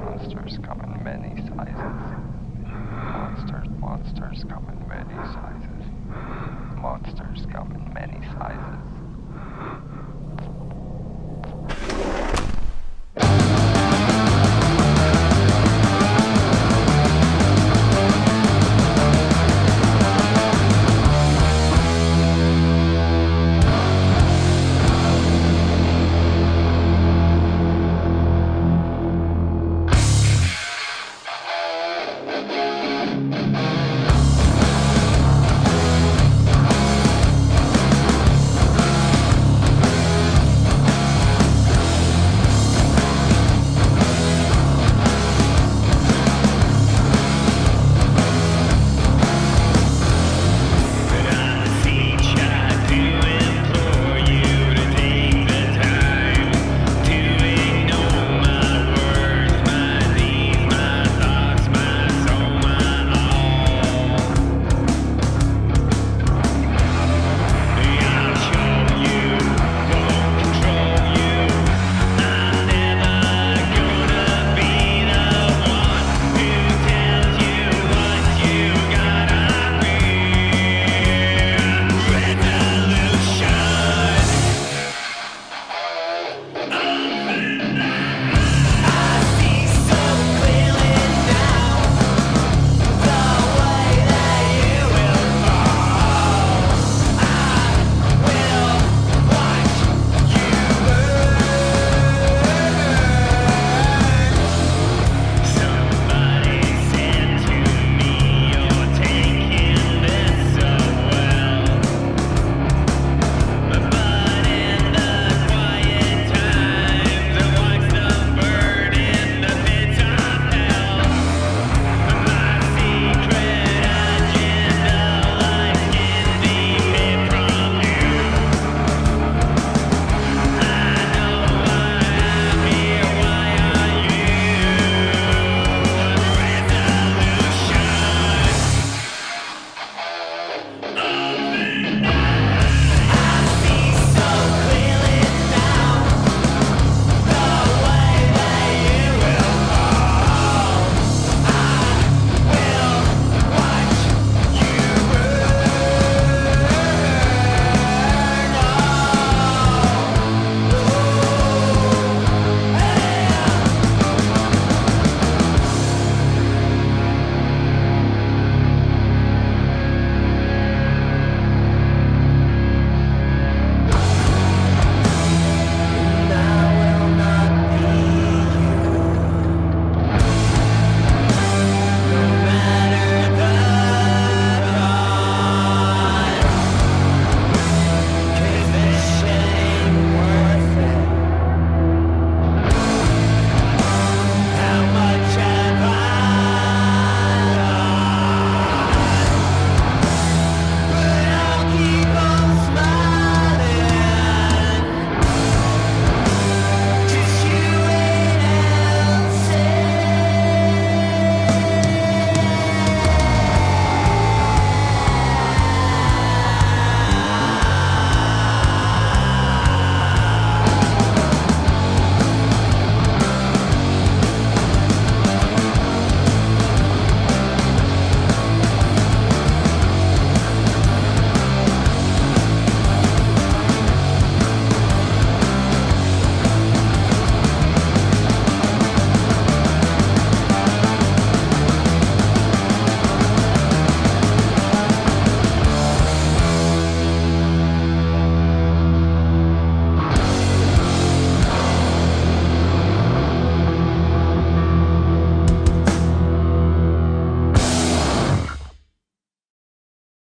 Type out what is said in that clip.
Monsters coming.